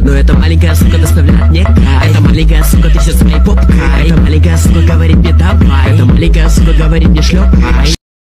Но эта маленькая сука доставляет мне кайф Эта маленькая сука трясет своей попкой. Эта маленькая сука говорит мне давай Эта маленькая сука говорит мне шлепай